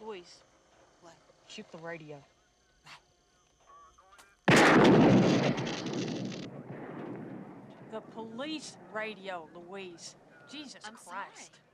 Louise. What? Shoot the radio. The police radio, Louise. Jesus I'm Christ. sorry.